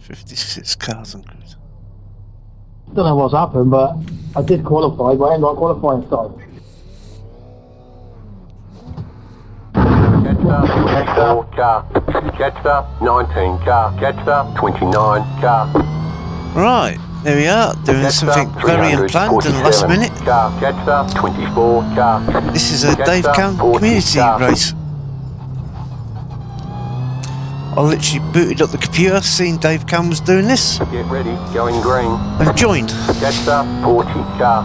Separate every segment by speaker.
Speaker 1: 56 cars on grid.
Speaker 2: Don't know what's happened, but I did qualify, but I ain't got a qualifying time.
Speaker 3: Jetstar, 24 car. Jetstar, 19 car. Jetstar, 29 car.
Speaker 1: Right, there we are, doing
Speaker 3: Jetstar,
Speaker 1: something very unplanned and last minute.
Speaker 3: Car. Jetstar, 24 car.
Speaker 1: This is a Dave
Speaker 3: Jetstar,
Speaker 1: Cam
Speaker 3: 40
Speaker 1: community race. I literally booted up the computer, seen Dave Cam was doing this,
Speaker 3: Get ready, going green.
Speaker 1: and joined.
Speaker 3: Jetstar, 40 car.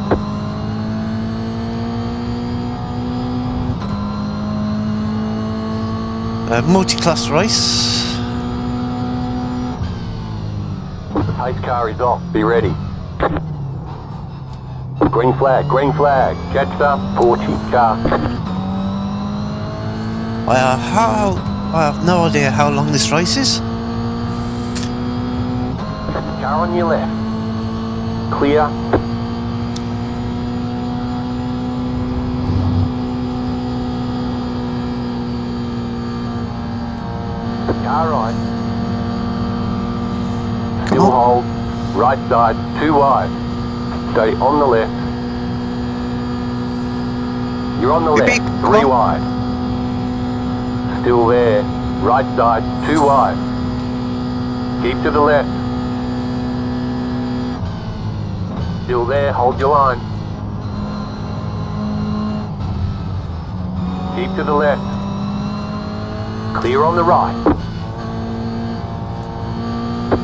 Speaker 1: A multi-class race.
Speaker 3: The pace car is off. Be ready. Green flag, green flag. Jetstar, 40 car.
Speaker 1: I have, how, I have no idea how long this race is.
Speaker 3: Car on your left. Clear. Car right. Still hold. Right side, too wide. Stay on the left. You're on the left, three wide. Still there. Right side, too wide. Keep to the left. Still there, hold your line. Keep to the left. Clear on the right.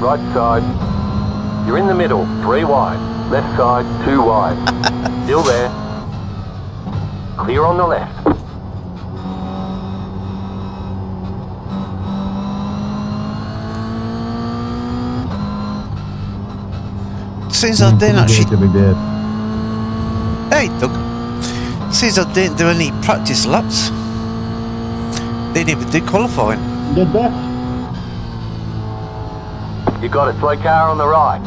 Speaker 3: Right side. You're in the middle, three wide. Left side, two wide. Still there. Clear on the left.
Speaker 1: Since I didn't actually
Speaker 4: To be dead.
Speaker 1: Hey, Doug. Since I didn't do any practice laps, They didn't even do qualifying.
Speaker 2: Did that?
Speaker 3: You got a slow car on the right.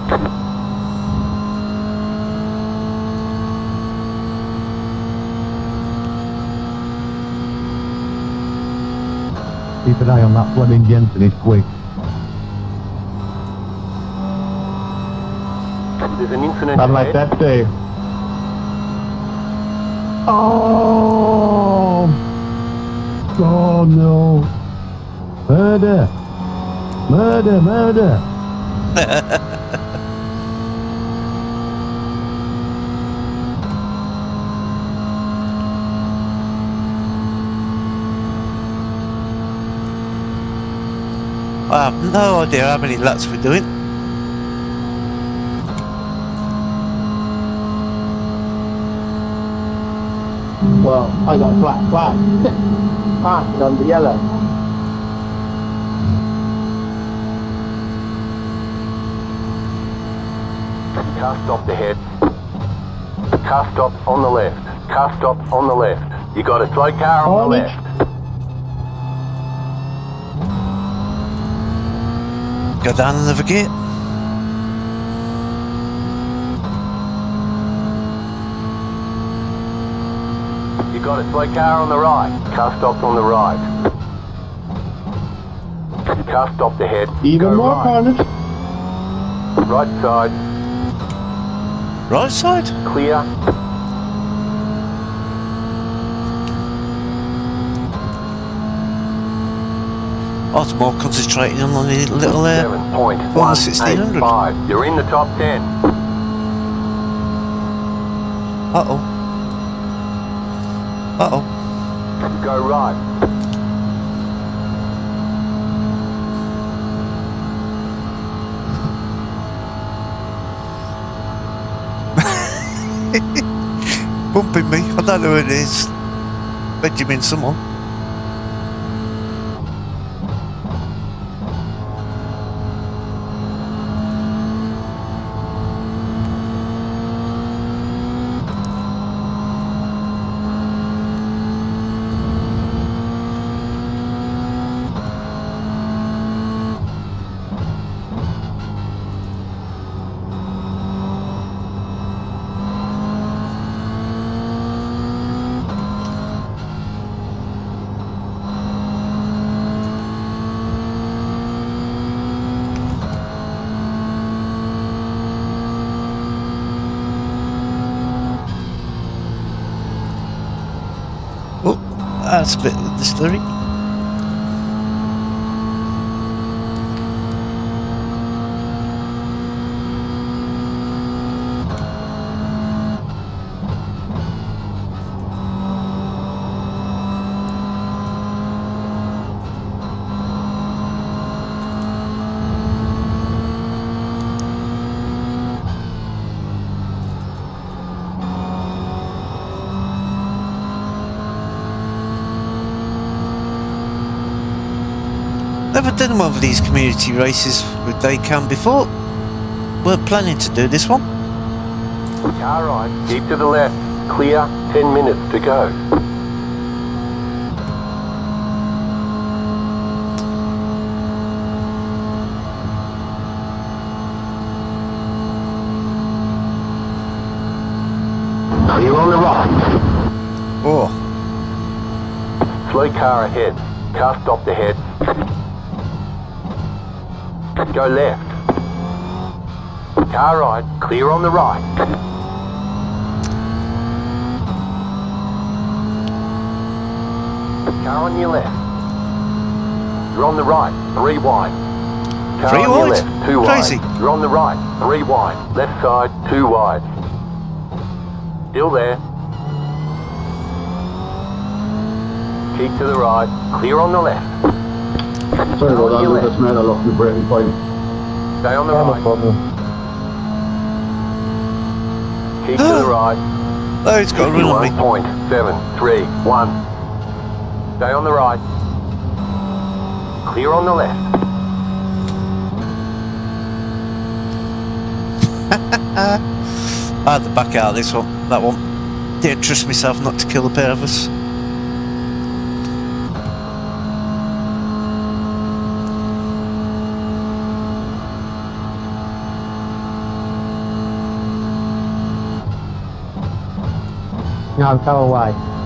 Speaker 4: Keep an eye on that Fleming Jensen, he's quick.
Speaker 3: There's an incident
Speaker 2: I'd like that day.
Speaker 4: Oh! Oh no! Murder! Murder, murder!
Speaker 1: I have no idea how many laps we're doing.
Speaker 2: Well, I got a black flag. Passed ah, under yellow.
Speaker 3: Car stop ahead. Car stop on the left. Car stop on the left. You got a slow car on the left.
Speaker 1: Go down another gate.
Speaker 3: You got a slow car on the right. Car stopped on the right. Car stopped ahead.
Speaker 2: Even
Speaker 3: Go
Speaker 2: more
Speaker 3: right.
Speaker 2: corners.
Speaker 3: Right side,
Speaker 1: Right side.
Speaker 3: clear.
Speaker 1: I was more concentrating on the little uh,
Speaker 3: Seven point
Speaker 1: on
Speaker 3: one
Speaker 1: the
Speaker 3: eight
Speaker 1: 1600.
Speaker 3: five. You're in the top ten.
Speaker 1: Uh oh. Uh oh.
Speaker 3: Go right.
Speaker 1: Bumping me. I don't know who it is. Benjamin someone. That's a bit story. Never done one of these community races with Dave Cam before. We're planning to do this one.
Speaker 3: Car right, keep to the left. Clear, 10 minutes to go. Clear on the right.
Speaker 1: Oh,
Speaker 3: Slow car ahead. Car stopped ahead. Go left. Car right, clear on the right. Car on your left. You're on the right, three wide. Car
Speaker 1: Three wide?
Speaker 3: left, two
Speaker 1: Crazy.
Speaker 3: wide. You're on the right, three wide. Left side, two wide. Still there. Keep to the right, clear on the left.
Speaker 2: Sorry about that,
Speaker 3: You
Speaker 2: Lucas,
Speaker 3: left.
Speaker 2: mate. I lost my braking point.
Speaker 3: Stay on the
Speaker 2: No
Speaker 3: right.
Speaker 2: problem.
Speaker 3: Keep to the right.
Speaker 1: oh, it's got a run on me.
Speaker 3: 51.731. Stay on the right. Clear on the left.
Speaker 1: I had to back out of this one, that one. Didn't trust myself not to kill a pair of us.
Speaker 2: No, go away.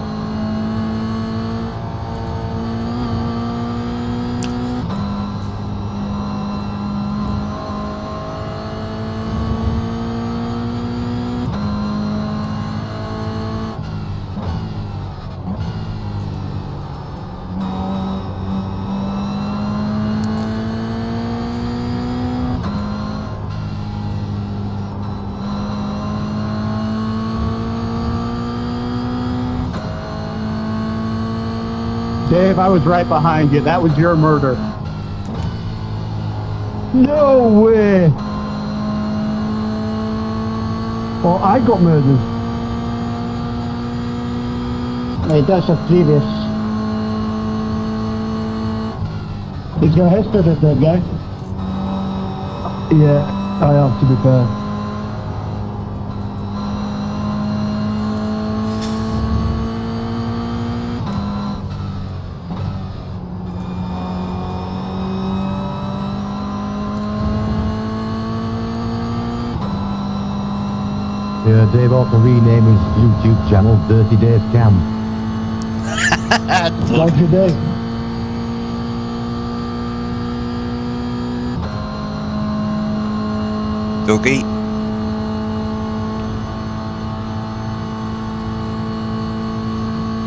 Speaker 4: Dave, I was right behind you. That was your murder. No way. Well, I got murdered.
Speaker 2: Mate, that's a previous.
Speaker 4: He's got history that guy. Yeah, I have to be fair.
Speaker 5: Yeah, Dave ought to rename his YouTube channel Dirty Dave Cam.
Speaker 4: Like today.
Speaker 1: Doggy.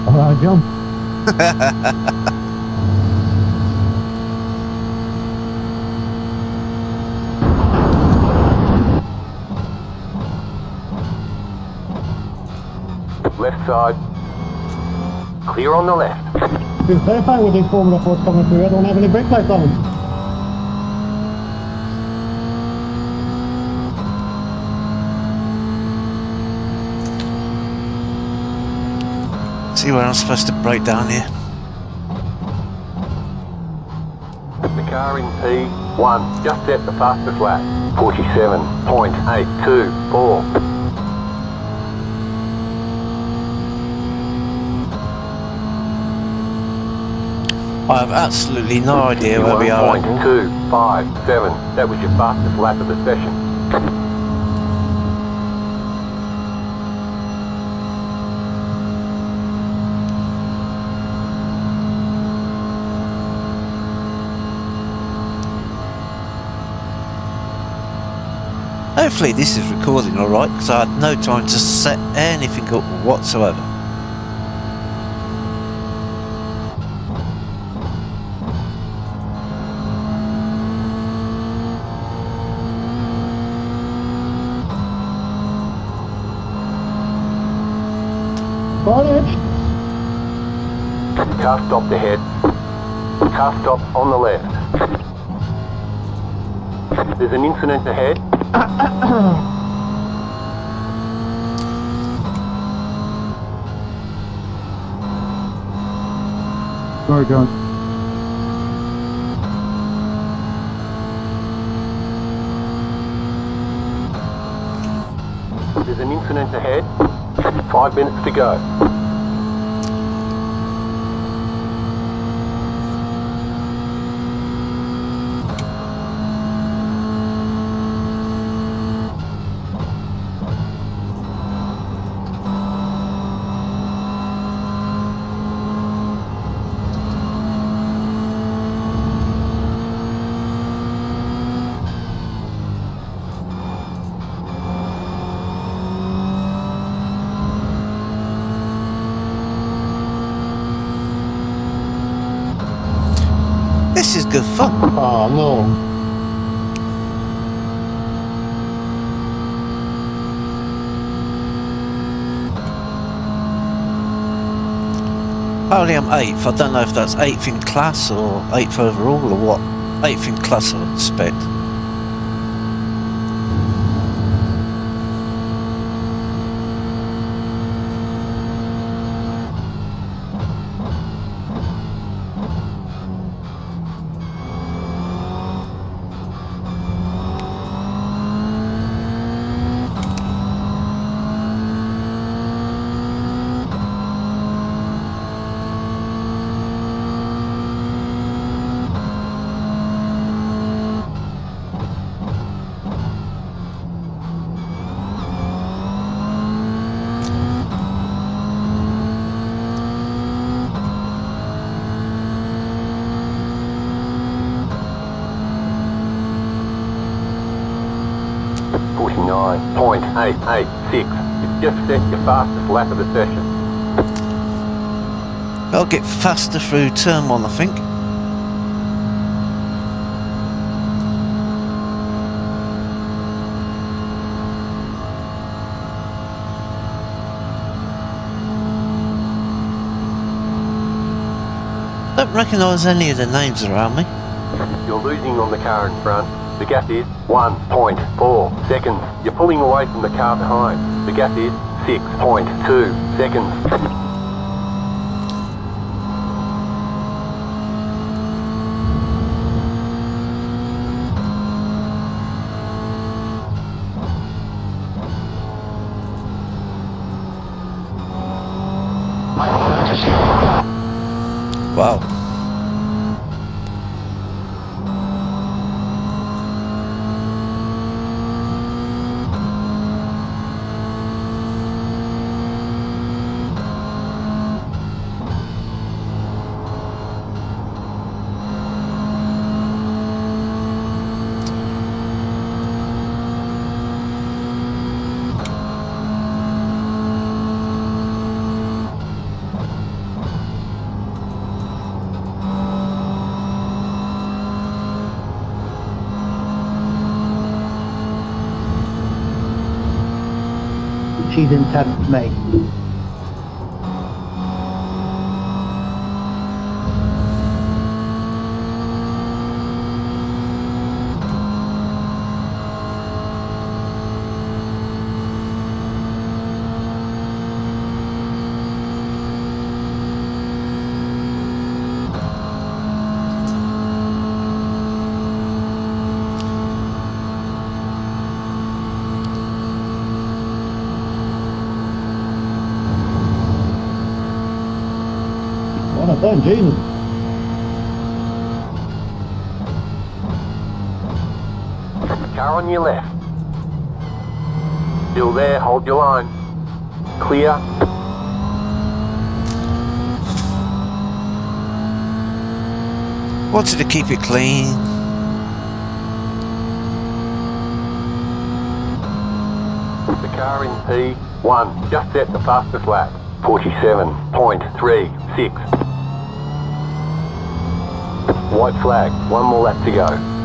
Speaker 4: Alright, John.
Speaker 3: Left side. Clear on the left.
Speaker 4: It's fair fight with these Formula 4s coming through. I don't have any brake lights on.
Speaker 1: See where I'm supposed to break down here.
Speaker 3: The car in P1 just set the fastest lap. 47.824.
Speaker 1: I have absolutely no idea where we are.
Speaker 3: 51.257. That was your fastest lap of the session.
Speaker 1: Hopefully this is recording alright because I had no time to set anything up whatsoever.
Speaker 3: Car stopped ahead. Car stop on the left. There's an incident ahead.
Speaker 4: Sorry, guys.
Speaker 3: There's an incident ahead. Five minutes to go.
Speaker 1: Good fun.
Speaker 2: Oh no.
Speaker 1: Only I'm eighth. I don't know if that's eighth in class or eighth overall or what. Eighth in class, I expect.
Speaker 3: Forty-nine point eight eight six. It's just set your fastest lap of the session.
Speaker 1: I'll get faster through turn one, I think. Don't recognise any of the names around me.
Speaker 3: You're losing on the car in front. The gap is 1.4 seconds. You're pulling away from the car behind. The gap is 6.2 seconds.
Speaker 2: She's in 10th, mate. One of them, Jesus.
Speaker 3: Car on your left. Still there, hold your line. Clear.
Speaker 1: Wanted to keep it clean.
Speaker 3: The car in P1 just set the fastest lap. 47.36. White flag, one more lap to go.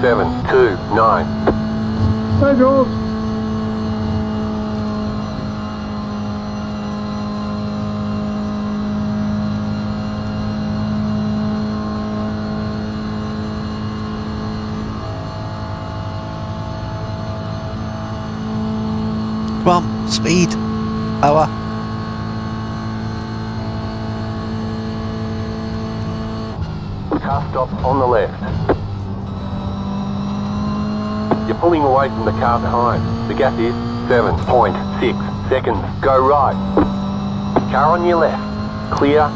Speaker 3: 9.729.
Speaker 2: Hey, Jules.
Speaker 1: On, speed. Power.
Speaker 3: Car stop on the left. You're pulling away from the car behind. The gap is 7.6 seconds. Go right. Car on your left. Clear.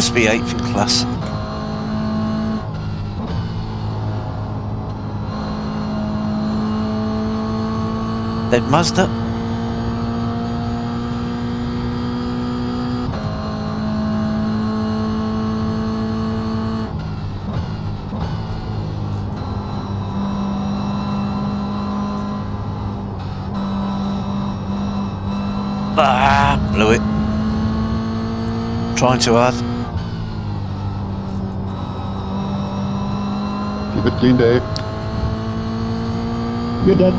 Speaker 1: Must be eighth in class. Then Mazda. Ah, blew it. Trying too hard.
Speaker 6: Keep it clean, Dave.
Speaker 2: You're dead.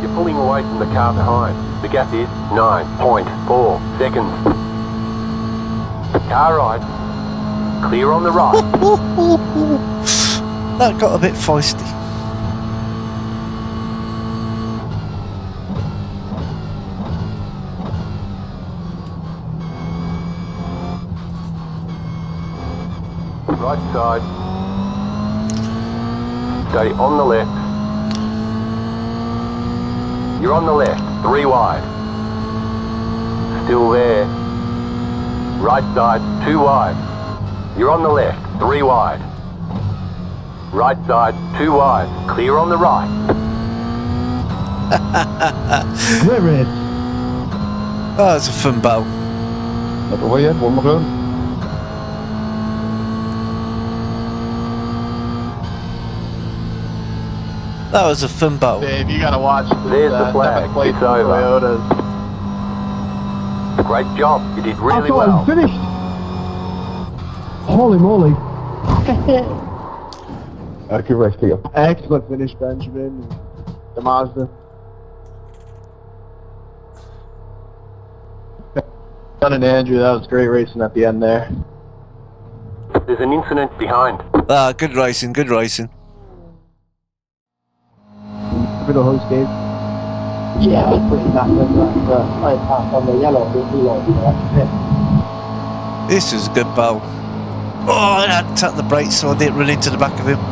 Speaker 3: You're pulling away from the car behind. The gap is 9.4 seconds. Car right. Clear on the right.
Speaker 1: that got a bit feisty.
Speaker 3: Right side. Stay on the left. You're on the left, three wide. Still there. Right side, two wide. You're on the left, three wide. Right side, two wide. Clear on the right.
Speaker 2: Great race.
Speaker 1: Oh, it's a fun battle.
Speaker 6: Not over yet, one more run.
Speaker 1: That was a fun battle.
Speaker 7: Dave, you gotta watch.
Speaker 3: There's the
Speaker 7: uh,
Speaker 3: flag.
Speaker 7: second
Speaker 3: It's over.
Speaker 7: Toyotas.
Speaker 3: Great job. You did really
Speaker 2: thought
Speaker 3: well.
Speaker 2: I finished. Holy moly.
Speaker 6: Accurate race to you.
Speaker 2: Excellent finish, Benjamin. The Mazda.
Speaker 7: John and Andrew, that was great racing at the end there.
Speaker 3: There's an incident behind.
Speaker 1: Ah, good racing, good racing.
Speaker 2: For the host game. Yeah, it was pretty knackered. But, uh, I passed on the yellow, the yellow. Yeah.
Speaker 1: This is a good battle. Oh, I had to tap the brakes so I didn't run into the back of him.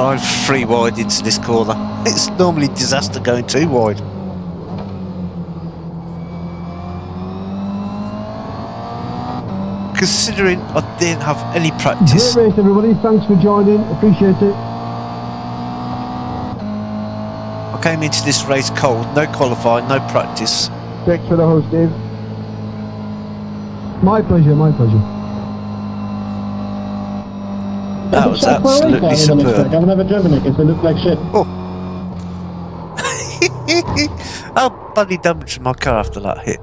Speaker 1: Try and three wide into this corner. It's normally disaster going too wide. Considering I didn't have any practice,
Speaker 2: Great race, everybody. Thanks for joining. Appreciate it.
Speaker 1: I came into this race cold, no qualifying, no practice.
Speaker 2: Thanks for the host, Dave. My pleasure, my pleasure.
Speaker 1: That was absolutely superb.
Speaker 2: I've never driven it because they look like shit. Oh.
Speaker 1: How badly damaged was my car after that hit?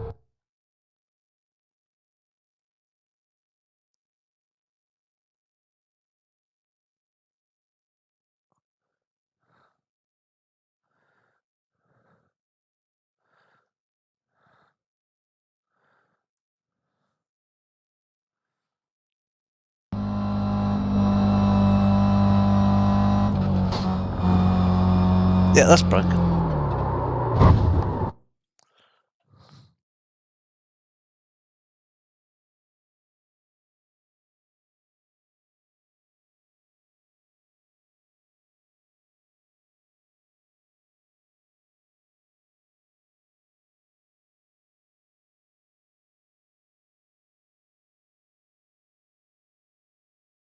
Speaker 1: Yeah, that's broken.